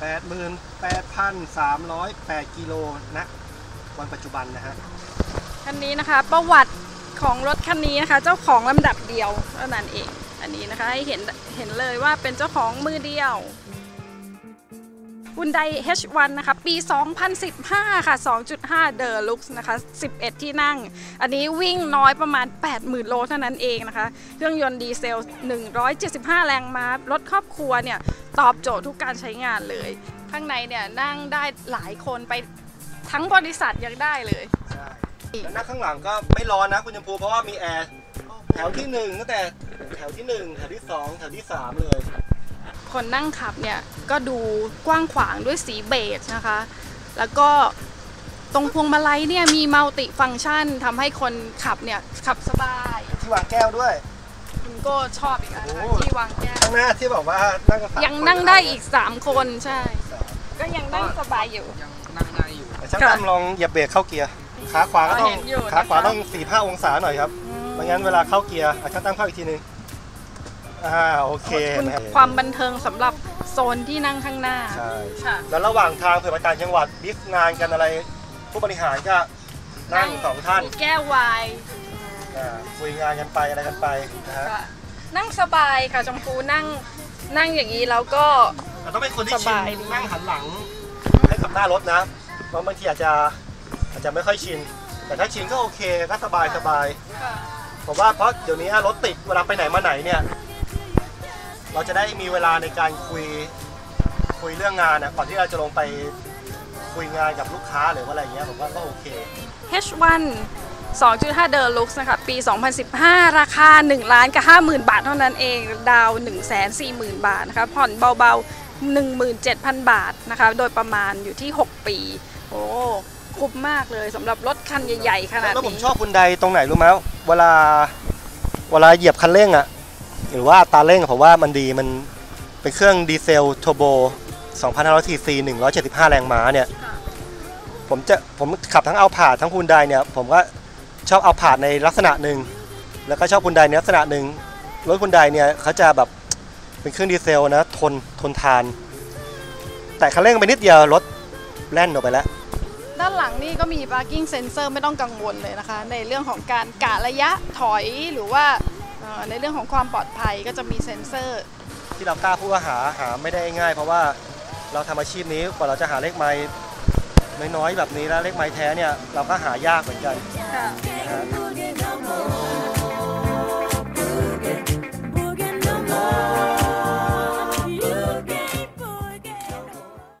88,308 กิโลนะวันปัจจุบันนะฮะคันนี้นะคะประวัติของรถคันนี้นะคะ เจ้าของลำดับเดียวเท่านั้นเอง อันนี้นะคะให้เห็นเห็นเลยว่าเป็นเจ้าของมือเดียว h ุ u ได H1 นะคะ ปี 2015 ค่ะ 2.5 The Lux นะคะ 11 ที่นั่ง อันนี้วิ่งน้อยประมาณ 80,000 โลเท่านั้นเองนะคะ เครื่องยนต์ดีเซล 175 แรงม้ารถครอบครัวเนี่ย ตอบโจทย์ทุกการใช้งานเลย ข้างในเนี่ย นั่งได้หลายคนไปทั้งบริษัทยังได้เลย ใช่นั่งข้างหลังก็ไม่ร้อนนะคุณชมพูเพราะว่ามีแอร์ แถวที่หนึ่งตั้งแต่แถวที่หนึ่งแถวที่สองแถวที่สามเลย คนนั่งขับเนี่ยก็ดูกว้างขวางด้วยสีเบจนะคะ แล้วก็ตรงพวงมาลัยเนี่ยมีมัลติฟัง c t ชันทำให้คนขับเนี่ยขับสบาย ที่วางแก้วด้วย คุณก็ชอบอีกอันนะคะโอ้ที่วางแก้วข้างหน้าที่บอกว่านั่งกันสามยังคนั่งได้อีก 3 คนใช่สามก็ยังนั่งสบายอยู่ ยังนั่งได้อยู่ แต่ช่างดำลองเหยียบเบรกเข้าเกียร์ ขาขวาก็ต้องเห็นอยู่นะคะ ขาขวาต้อง4ี่ห้าองศาหน่อยครับไม่งั้นเวลาเข้าเกียร์อะช่างตั้งเข้าอีกทีนึง อ่าโอเคคุณนะความบันเทิงสำหรับโซนที่นั่งข้างหน้าใช่ค่ะ แล้วระหว่างทางเผื่อไปต่างจังหวัดบิ๊กงานกันอะไร ผู้บริหารก็นั่งสองท่านมีแก้วไวน์อ่าคุยงานกันไปอะไรกันไปนะฮะค่ะนั่งสบายค่ะชมพูนั่งนั่งอย่างนี้แล้วก็ แต่ต้องเป็นคนที่สชินบายดี นั่งหันหลังให้กับหน้ารถนะเพราะบางทีอาจจะอาจจะไม่ค่อยชิน แต่ถ้าชินก็โอเคก็สบายสบาย ค่ะ ผมว่าเพราะเดี๋ยวนี้รถติดเวลาไปไหนมาไหนเนี่ย เราจะได้มีเวลาในการคุยคุยเรื่องงานนะก่อนที่เราจะลงไปคุยงานกับลูกค้าหรือว่าอะไรเงี้ยผมว่าก็โอเค H1 2.5 The Lux นะคะปี 2015 ราคา 1 ล้านกับ 50,000 บาทเท่านั้นเอง ดาว 140,000 บาทนะคะ ผ่อนเบาๆ 17,000 บาทนะคะ โดยประมาณอยู่ที่ 6 ปี โอ้คุ้มมากเลยสำหรับรถคันใหญ่ๆขนาดแล้วผมนี้ชอบคุณใดตรงไหนรู้ไหมเวลาเวลาเหยียบคันเร่งอะ หรือว่าตาเร่งผมว่ามันดีมันเป็นเครื่องดีเซลโทโบ2,500 cc 175 แรงม้าเนี่ย ผมจะผมขับทั้งเอาผาดทั้งคุณไดเนี่ย ผมก็ชอบเอาผาดในลักษณะหนึ่ง แล้วก็ชอบคุณไดในลักษณะหนึ่ง รถคุณไดเนี่ยเขาจะแบบเป็นเครื่องดีเซลนะทนทนทาน แต่คันเร่งไปนิดเดียวรถแล่นออกไปแล้ว ด้านหลังนี่ก็มี parking sensor ไม่ต้องกังวลเลยนะคะ ในเรื่องของการกะระยะถอยหรือว่า ในเรื่องของความปลอดภัยก็จะมีเซ็นเซอร์ ที่เรากล้าพูดว่าหาหาไม่ได้ง่าย เพราะว่าเราทำอาชีพนี้กว่าเราจะหาเลขไม้น้อยๆแบบนี้แล้วเลขไม้แท้เนี่ยเราก็หายากเหมือนกันค่ะนะฮะ